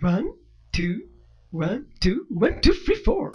One, two, one, two, one, two, three, four.